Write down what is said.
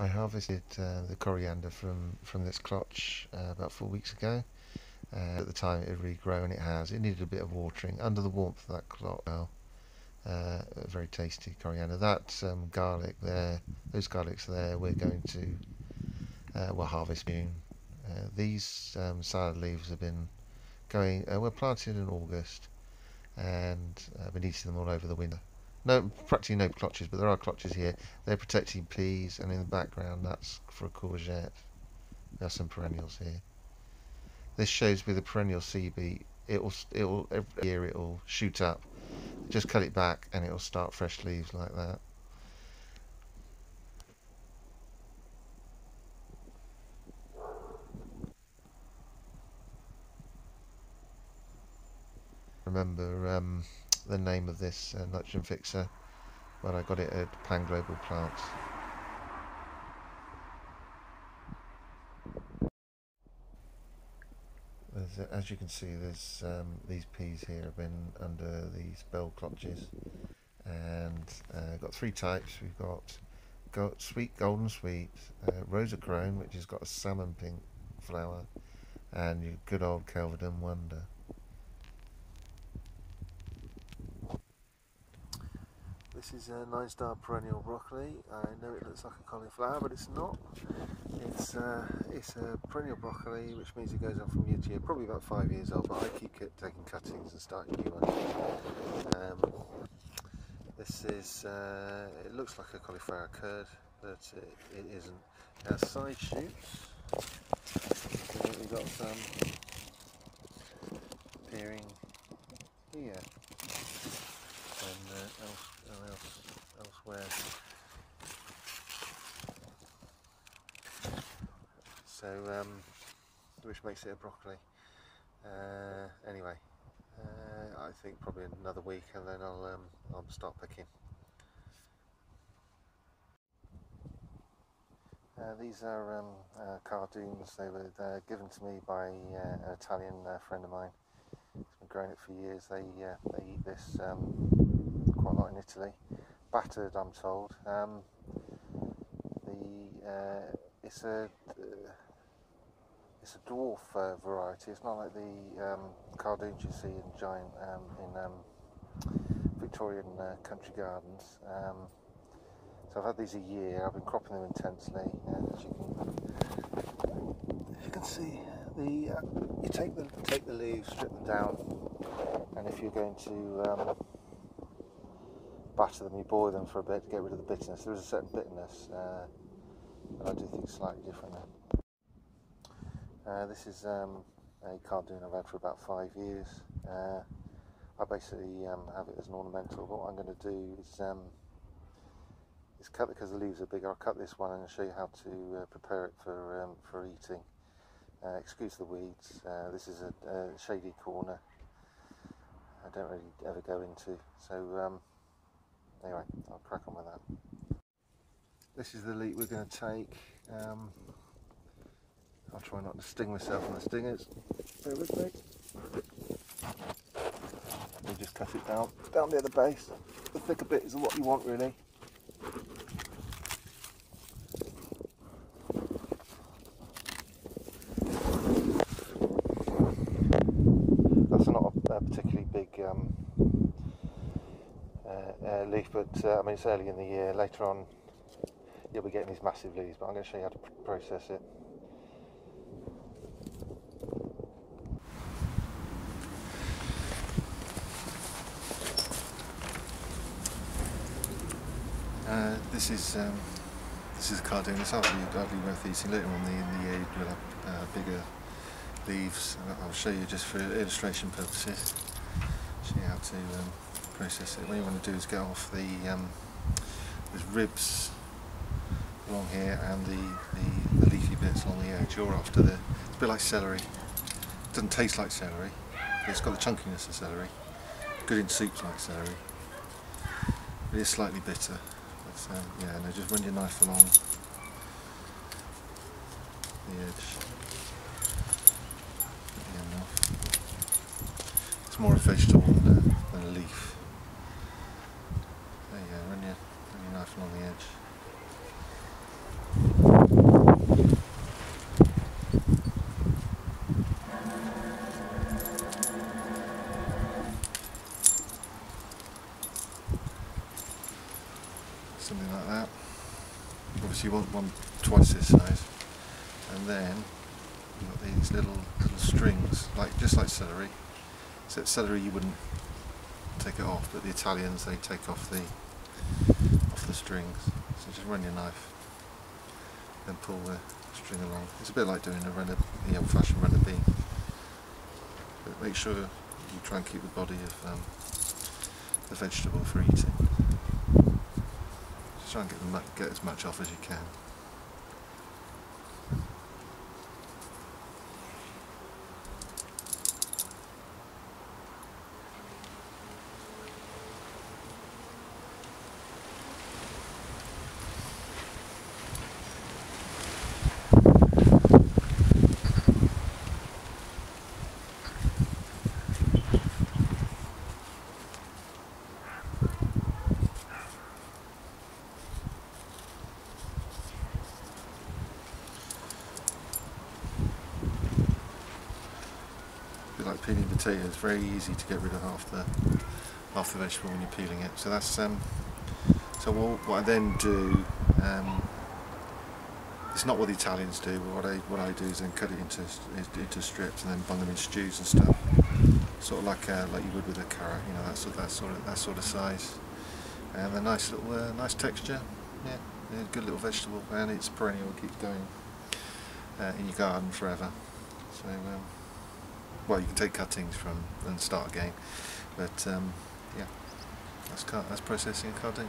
I harvested uh, the coriander from, from this cloche uh, about four weeks ago. Uh, at the time it had regrown, it has. It needed a bit of watering under the warmth of that cloche. Well, uh, very tasty coriander. That um, garlic there, those garlics there, we're going to uh, well harvest soon. Uh, these um, salad leaves have been going. Were planted in August, and I've been eating them all over the winter. No, practically no cloches, but there are cloches here. They're protecting peas, and in the background, that's for a courgette. There are some perennials here. This shows with a perennial sea beet, it will, it will every year it will shoot up. Just cut it back, and it will start fresh leaves like that. Remember um, the name of this uh, nitrogen fixer, but I got it at Pan Global Plants. As you can see, there's um, these peas here have been under these bell cloches, and uh, got three types. We've got go sweet golden sweet, uh, Rosakrone, which has got a salmon pink flower, and your good old Kelvedon Wonder. This is a nine star perennial broccoli. I know it looks like a cauliflower, but it's not. It's uh, it's a perennial broccoli, which means it goes on from year to year, probably about five years old. But I keep taking cuttings and starting new ones. Um, this is uh, it looks like a cauliflower curd, but it, it isn't. Has side shoots. We've got some appearing here else, else, elsewhere. So, um, which makes it a broccoli. Uh, anyway, uh, I think probably another week, and then I'll um, I'll start picking. Uh, these are um, uh, cardoons. They were given to me by uh, an Italian uh, friend of mine. He's been growing it for years. They uh, they eat this um, quite a lot in Italy. Battered, I'm told. Um, the uh, it's a uh, it's a dwarf uh, variety. It's not like the um, cardoons you see in giant um, in um, Victorian uh, country gardens. Um, so I've had these a year. I've been cropping them intensely. as you can, you can see, the uh, you take the take the leaves, strip them down, and if you're going to um, batter them, you boil them for a bit to get rid of the bitterness. There is a certain bitterness, uh, I do think slightly differently. Uh, this is um, a cardoon I've had for about five years. Uh, I basically um, have it as an ornamental, but what I'm going to do is, um, is cut because the leaves are big. I'll cut this one and show you how to uh, prepare it for, um, for eating. Uh, excuse the weeds, uh, this is a, a, shady corner I don't really ever go into, so um, anyway, I'll crack on with that. This is the leek we're going to take. Um, I'll try not to sting myself on the stingers. Bear with me. We'll just cut it down, down near the base. The thicker bit is what you want really. That's not a, a particularly big um, uh, leaf, but uh, I mean it's early in the year. Later on, you'll be getting these massive leaves, but I'm going to show you how to process it. Uh, this is um, this is a cardoon. It's hardly, hardly worth eating. Later on the, in the year, you'll have uh, bigger leaves. I'll show you just for illustration purposes. Show you how to um, process it. What you want to do is get off the um, ribs along here and the, the, the, leafy bits along the edge. You're after the it's a bit like celery. It doesn't taste like celery. It's got the chunkiness of celery. Good in soups like celery. It is slightly bitter. But um, yeah, no, just run your knife along the edge. It's more a vegetable than a, than a leaf. on the edge. Something like that. Obviously you want one twice this size. And then you've got these little little strings, like just like celery. Except celery you wouldn't take it off, but the Italians they take off the off the strings. So just run your knife, then pull the string along. It's a bit like doing a runner, the old-fashioned runner bean. But make sure you try and keep the body of um, the vegetable for eating. Just try and get, the, get as much off as you can. Peeling potatoes, very easy to get rid of half the half the vegetable when you're peeling it. So that's um, so what, I then do. Um, it's not what the Italians do, what I what I do is then cut it into into strips and then bung them in stews and stuff, sort of like uh, like you would with a carrot, you know, that sort that sort of that sort of size, and a nice little uh, nice texture, yeah, yeah, good little vegetable, and it's perennial, keeps going uh, in your garden forever. So. Um, well, you can take cuttings from and start again, but um, yeah, that's, that's processing and cutting.